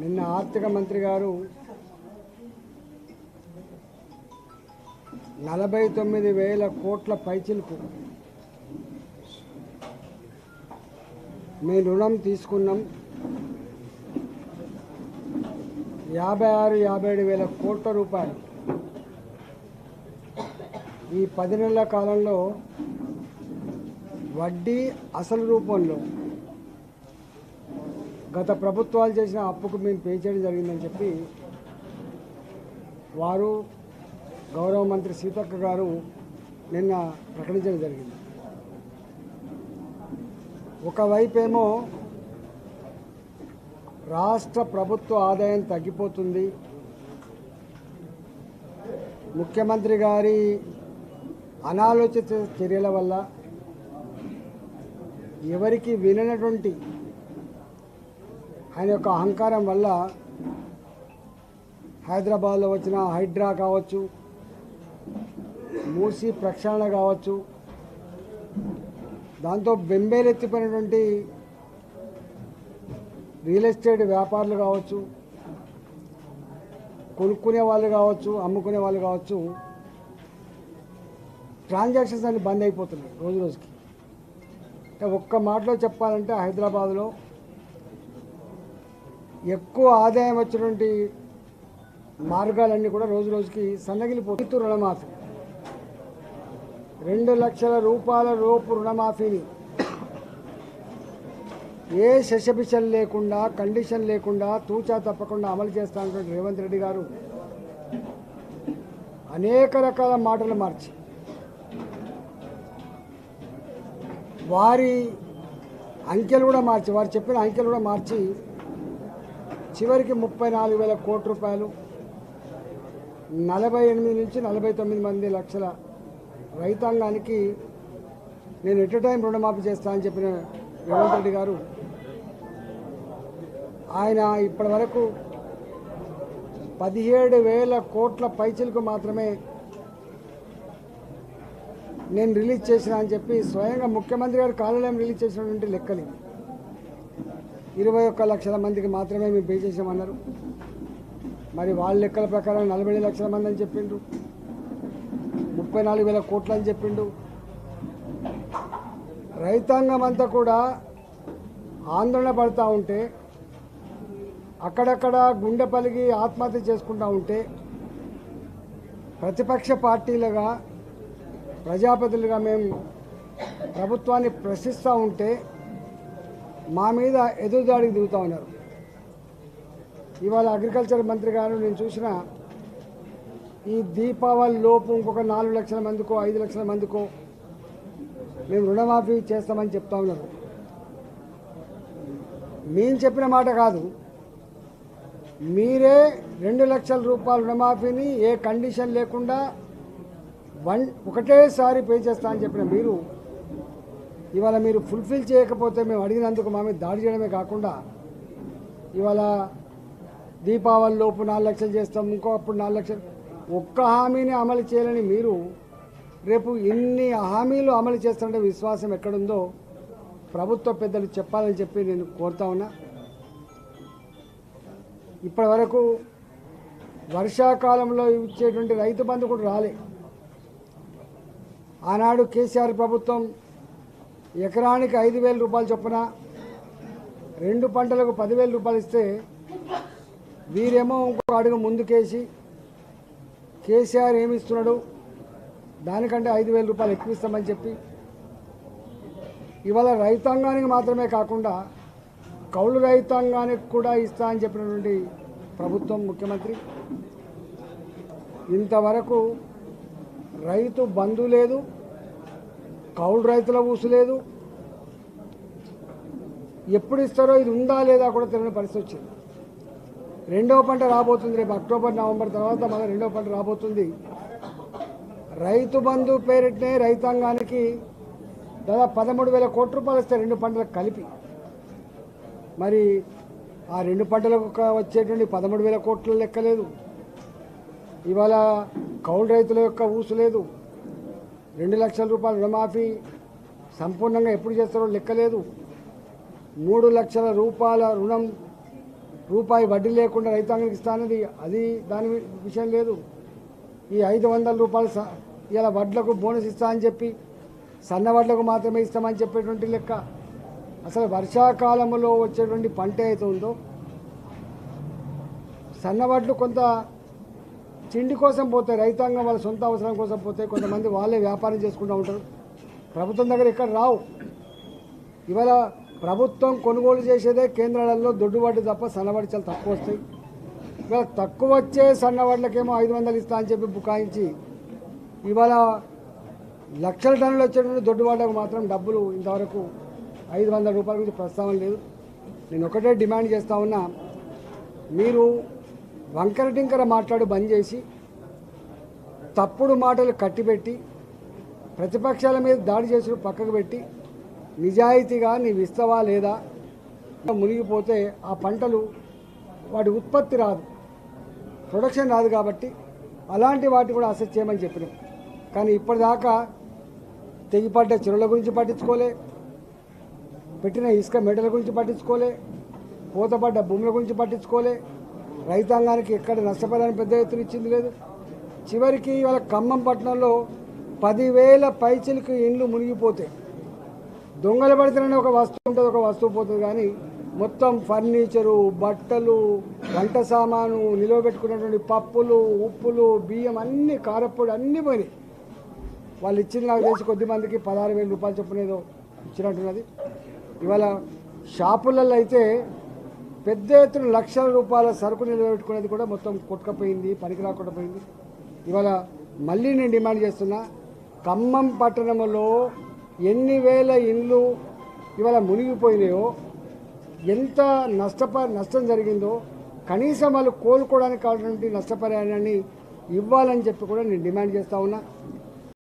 నిన్న ఆర్థిక మంత్రి గారు నలభై తొమ్మిది వేల కోట్ల పైచిలకు మీ రుణం తీసుకున్నాం. యాభై ఆరు యాభై ఏడు వేల కోట్ల రూపాయలు. ఈ పది నెలల కాలంలో వడ్డీ అసలు రూపంలో గత ప్రభుత్వాలు చేసిన అప్పుకు మేము పే చేయడం జరిగిందని చెప్పి వారు గౌరవ మంత్రి సీతక్క గారు నిన్న ప్రకటించడం జరిగింది. ఒకవైపేమో రాష్ట్ర ప్రభుత్వ ఆదాయం తగ్గిపోతుంది. ముఖ్యమంత్రి గారి అనాలోచిత చర్యల వల్ల ఎవరికి విననటువంటి ఆయన యొక్క అహంకారం వల్ల హైదరాబాద్లో వచ్చిన హైడ్రా కావచ్చు మూసి ప్రక్షాళన కావచ్చు దాంతో బెంబేలెత్తిపోయినటువంటి రియల్ ఎస్టేట్ వ్యాపారులు కావచ్చు కొనుక్కునే వాళ్ళు కావచ్చు అమ్ముకునే వాళ్ళు కావచ్చు ట్రాన్సాక్షన్స్ అన్ని బంద్ అయిపోతున్నాయి రోజు రోజుకి. అంటే ఒక్క మాటలో చెప్పాలంటే హైదరాబాద్లో ఎక్కువ ఆదాయం వచ్చినటువంటి మార్గాలన్నీ కూడా రోజు రోజుకి సన్నగిలిపోతూ రుణమాఫీ. రెండు లక్షల రూపాయల లోపు రుణమాఫీని. ఏ శశపిశలు లేకుండా కండిషన్ లేకుండా తూచా తప్పకుండా అమలు చేస్తానటువంటి రేవంత్ రెడ్డి గారు అనేక రకాల మాటలు మార్చి వారి అంకెలు కూడా మార్చి వారు చెప్పిన అంకెలు కూడా మార్చి చివరికి ముప్పై నాలుగు వేల కోట్ల రూపాయలు నలభై ఎనిమిది నుంచి నలభై తొమ్మిది మంది లక్షల రైతాంగానికి నేను ఎట్ టైం రుణమాఫీ చేస్తా అని చెప్పిన రేవంత్ రెడ్డి గారు ఆయన ఇప్పటి వరకు పదిహేడు వేల కోట్ల పైచలకు మాత్రమే నేను రిలీజ్ చేసిన అని చెప్పి స్వయంగా ముఖ్యమంత్రి గారు కార్యాలయం రిలీజ్ చేసినటువంటి లెక్కలు ఇవి. ఇరవై ఒక్క లక్షల మందికి మాత్రమే మేము పే చేసామన్నారు మరి వాళ్ళ లెక్కల ప్రకారం నలభై లక్షల మంది అని చెప్పిండ్రు. ముప్పై నాలుగు వేల కోట్లు అని చెప్పిండు రైతాంగం అంతా కూడా ఆందోళన పడుతూ ఉంటే అక్కడక్కడ గుండె పలిగి ఆత్మహత్య చేసుకుంటూ ఉంటే ప్రతిపక్ష పార్టీలుగా ప్రజాపతులుగా మేము ప్రభుత్వాన్ని ప్రశ్నిస్తూ ఉంటే మా మీద ఎదురుదాడికి దిగుతూ ఉన్నారు. ఇవాళ అగ్రికల్చర్ మంత్రి గారు నేను చూసిన ఈ దీపావళి లోపు ఇంకొక నాలుగు లక్షల మందికో ఐదు లక్షల మందికో మేము రుణమాఫీ చేస్తామని చెప్తా ఉన్నారు. మేము చెప్పిన మాట కాదు. మీరే రెండు లక్షల రూపాయల రుణమాఫీని ఏ కండిషన్ లేకుండా వన్ ఒకటేసారి పే చేస్తా అని చెప్పిన మీరు ఇవాళ మీరు ఫుల్ఫిల్ చేయకపోతే మేము అడిగినందుకు మా మీద దాడి చేయడమే కాకుండా ఇవాళ దీపావళి లోపు నాలుగు లక్షలు చేస్తాం ఇంకో అప్పుడు నాలుగు లక్షలు. ఒక్క హామీని అమలు చేయాలని మీరు రేపు ఇన్ని హామీలు అమలు చేస్తుంటే విశ్వాసం ఎక్కడుందో ప్రభుత్వ పెద్దలు చెప్పాలని చెప్పి నేను కోరుతా ఉన్నా. ఇప్పటి వరకు వర్షాకాలంలో ఇచ్చేటువంటి రైతు బంధు కూడా రాలే. ఆనాడు కేసీఆర్ ప్రభుత్వం ఎకరానికి ఐదు వేల రూపాయలు చొప్పున రెండు పంటలకు పదివేల రూపాయలు ఇస్తే వీరేమో ఇంకొక అడుగు ముందుకేసి కేసీఆర్ ఏమి ఇస్తున్నాడు దానికంటే ఐదు వేల రూపాయలు ఎక్కువ ఇస్తామని చెప్పి ఇవాళ రైతాంగానికి మాత్రమే కాకుండా కౌలు రైతాంగానికి కూడా ఇస్తా అని చెప్పినటువంటి ప్రభుత్వం ముఖ్యమంత్రి. ఇంతవరకు రైతు బంధు లేదు. కౌలు రైతుల ఊసు లేదు. ఎప్పుడు ఇస్తారో ఇది ఉందా లేదా కూడా తెలియని పరిస్థితి వచ్చింది. రెండవ పంట రాబోతుంది రేపు అక్టోబర్ నవంబర్ తర్వాత మన రెండవ పంట రాబోతుంది. రైతు బంధు పేరిటనే రైతాంగానికి దాదాపు పదమూడు వేల కోట్ల రూపాయలు వస్తాయి రెండు పంటలకు కలిపి. మరి ఆ రెండు పంటలకు వచ్చేటువంటి పదమూడు వేల కోట్ల లెక్కలేదు ఇవాళ కౌలు రైతుల యొక్క ఊసు లేదు. రెండు లక్షల రూపాయల రుణమాఫీ సంపూర్ణంగా ఎప్పుడు చేస్తారో లెక్కలేదు. మూడు లక్షల రూపాయల రుణం రూపాయి వడ్డీ లేకుండా రైతాంగానికి ఇస్తానది అది దాని విషయం లేదు. ఈ ఐదు వందల రూపాయలు ఇలా వడ్లకు బోనస్ ఇస్తా అని చెప్పి సన్న వడ్లకు మాత్రమే ఇస్తామని చెప్పేటువంటి లెక్క. అసలు వర్షాకాలంలో వచ్చేటువంటి పంట అయితే ఉందో సన్న వడ్లు కొంత తిండి కోసం పోతే రైతాంగం వాళ్ళ సొంత అవసరం కోసం పోతే కొంతమంది వాళ్ళే వ్యాపారం చేసుకుంటూ ఉంటారు. ప్రభుత్వం దగ్గర ఇక్కడ రావు. ఇవాళ ప్రభుత్వం కొనుగోలు చేసేదే కేంద్రాలలో దొడ్డుబాటు తప్ప సన్నబడి చాలా తక్కువ వస్తాయి. ఇవాళ తక్కువ వచ్చే సన్నవాళ్ళకేమో ఐదు వందలు ఇస్తా అని చెప్పి బుకాయించి ఇవాళ లక్షల టన్నులు వచ్చేటువంటి దొడ్డుబాటకు మాత్రం డబ్బులు ఇంతవరకు ఐదు వందల రూపాయల గురించి ప్రస్తావన లేదు. నేను ఒకటే డిమాండ్ చేస్తా ఉన్నా మీరు వంకర టింకర మాట్లాడు బంద్ చేసి తప్పుడు మాటలు కట్టిపెట్టి ప్రతిపక్షాల మీద దాడి చేసుడు పక్కకు పెట్టి నిజాయితీగా నీవు ఇస్తావా లేదా మునిగిపోతే ఆ పంటలు వాటి ఉత్పత్తి రాదు. ప్రొడక్షన్ రాదు కాబట్టి అలాంటి వాటి కూడా అసెస్ చేయమని చెప్పినాం. కానీ ఇప్పటిదాకా తెగిపడ్డ చెరువుల గురించి పట్టించుకోలే పెట్టిన ఇసుక మెడల గురించి పట్టించుకోలే పూతపడ్డ భూముల గురించి పట్టించుకోలే రైతాంగానికి ఎక్కడ నష్టపరిహారం పెద్ద ఎత్తున ఇచ్చింది లేదు. చివరికి ఇవాళ ఖమ్మం పట్టణంలో పదివేల పైచలకు ఇండ్లు మునిగిపోతాయి దొంగలు పడితేనే ఒక వస్తువు ఉంటుంది ఒక వస్తువు పోతుంది కానీ మొత్తం ఫర్నిచరు బట్టలు వంట సామాను నిలవబెట్టుకున్నటువంటి పప్పులు ఉప్పులు బియ్యం అన్ని కారప్పొడి అన్నీ పోయినాయి. వాళ్ళు ఇచ్చింది నాకు తెలిసి కొద్ది మందికి పదహారు వేల రూపాయలు చొప్పునేదో ఇచ్చినట్టున్నది. ఇవాళ షాపులలో అయితే పెద్ద ఎత్తున లక్షల రూపాయల సరుకు నిలబెట్టుకునేది కూడా మొత్తం కొట్టుకపోయింది పనికి రాకుండా పోయింది. ఇవాళ మళ్ళీ నేను డిమాండ్ చేస్తున్నా ఖమ్మం పట్టణంలో ఎన్ని వేల ఇండ్లు ఇవాళ మునిగిపోయినాయో ఎంత నష్టప నష్టం జరిగిందో కనీసం వాళ్ళు కోలుకోవడానికి కావాల్సినటువంటి నష్టపరిహారాన్ని ఇవ్వాలని చెప్పి కూడా నేను డిమాండ్ చేస్తా ఉన్నా.